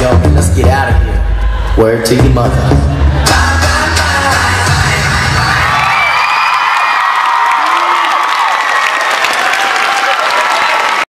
Yo, let's get out of here. Word to your mother.